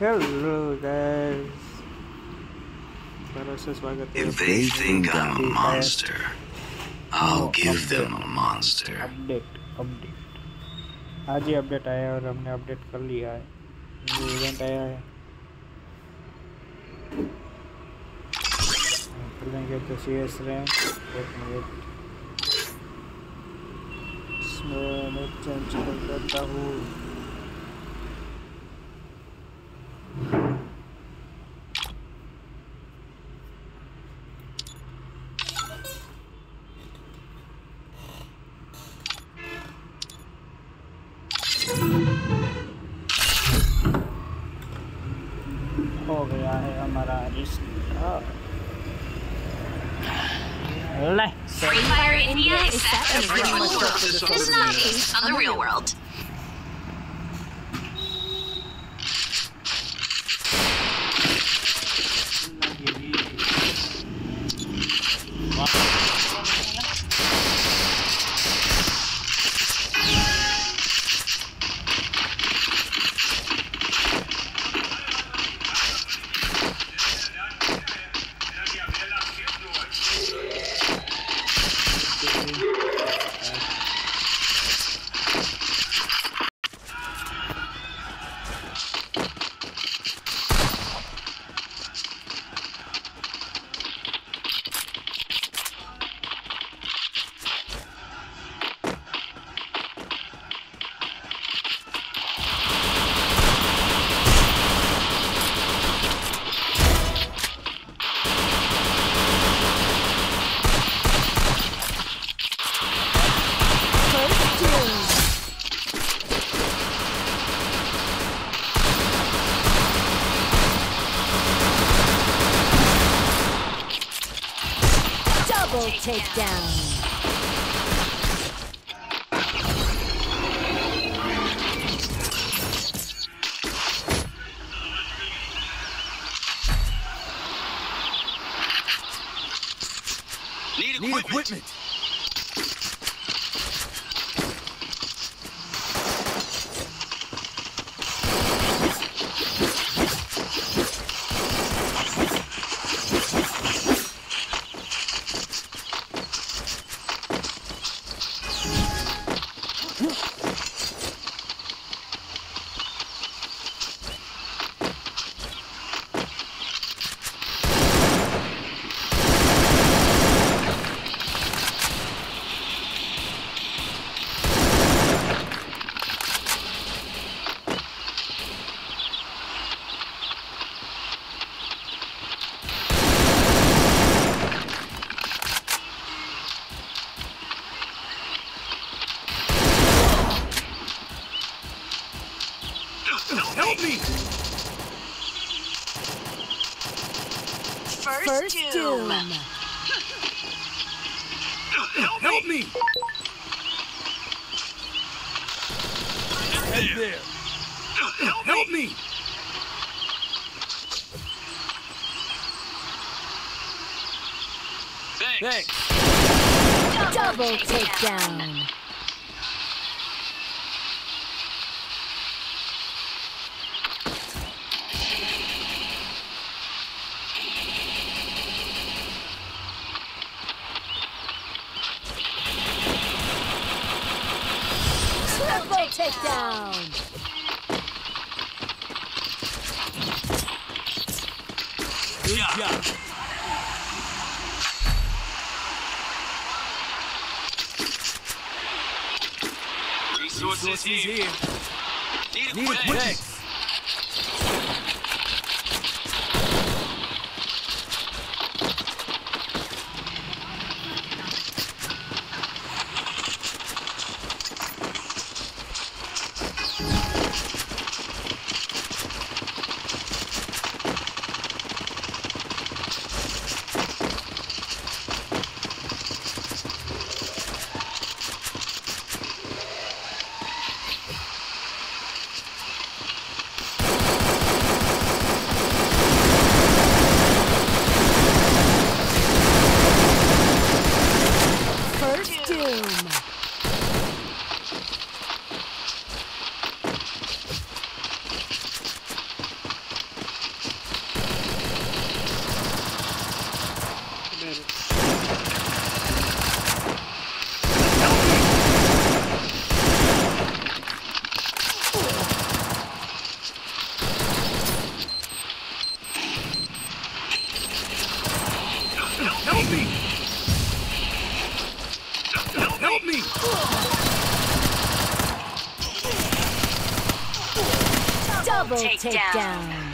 Guys. Baru स्वागत है If they think I'm a monster, I'll give them a monster. Update update आज ही update आया और हमने अपडेट कर लिया है न्यू इवेंट आया है खेलेंगे तो सी रैंक एक मिनट इसमें मैं चेंज कर देता हूँ हो गया है हमारा रिश्ता ले Free Fire India is set in a virtual world. It is not based on the real world. Takedown. Need Need equipment. Help me! First, First doom. Help me! Head there. Help me! Thanks. Double takedown. Triple takedown. Good job. Resources Resources here. here. Need Need equipment. Double takedown. Take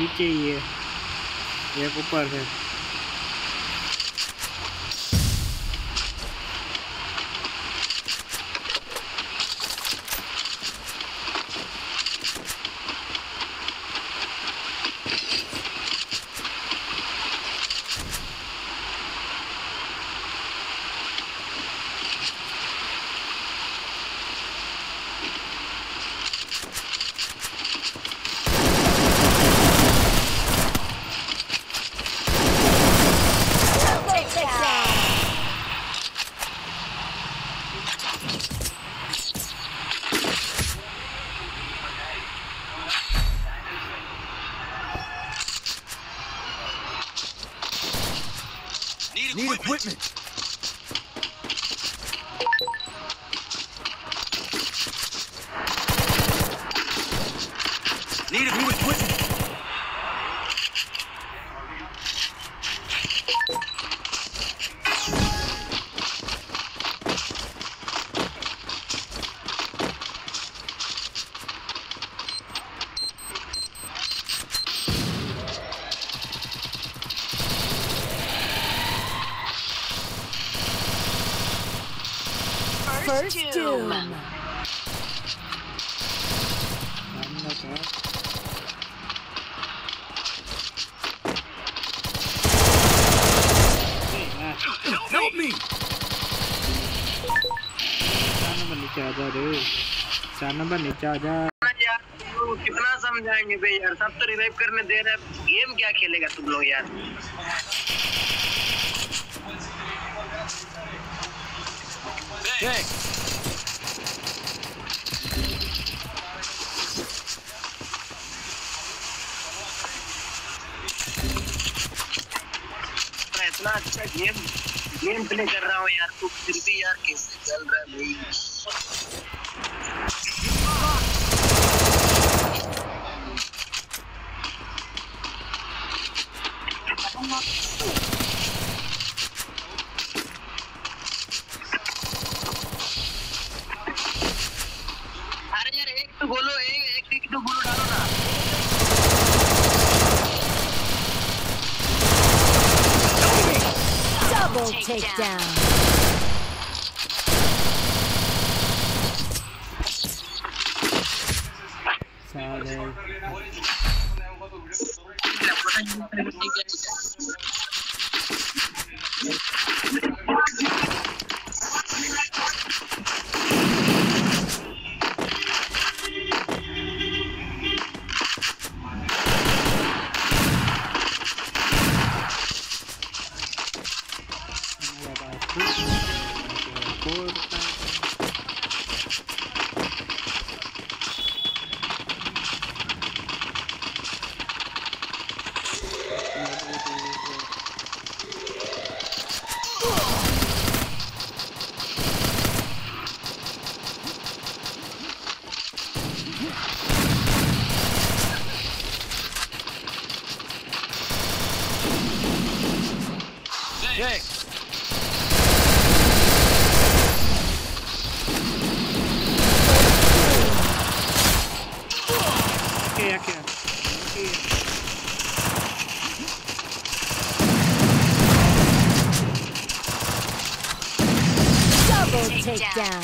नीचे ही है। एक ऊपर है। Equipment. First doom. सामने था Help me! चार number नीचे आ जा रे चार नंबर नीचे आ जा यार तो कितना समझाएंगे बे यार सब तो रिवाइव करने दे रहे हैं गेम क्या खेलेगा तुम लोग यार Thanks. गेम गेम प्ले कर रहा हूँ यार, तू फिर भी यार कैसे चल रहा है भाई? Double Takedown. down.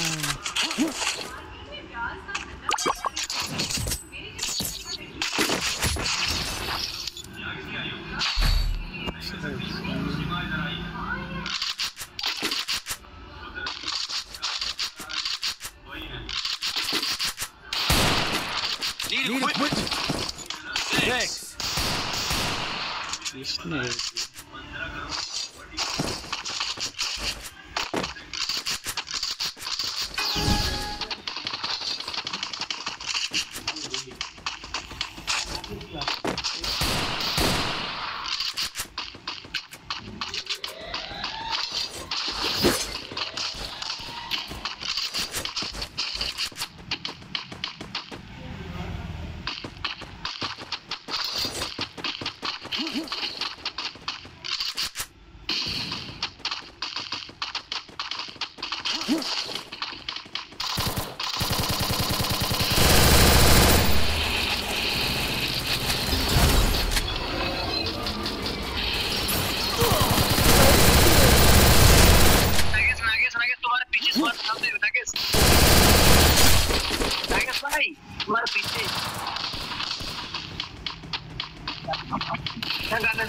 Need equipment? Thanks. Thanks.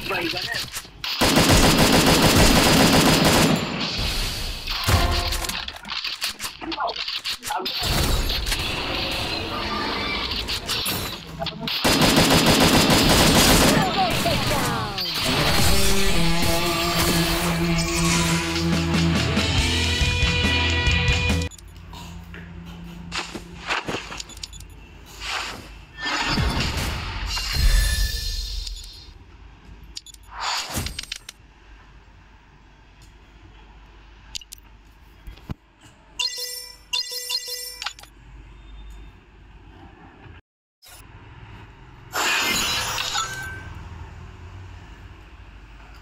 倍がね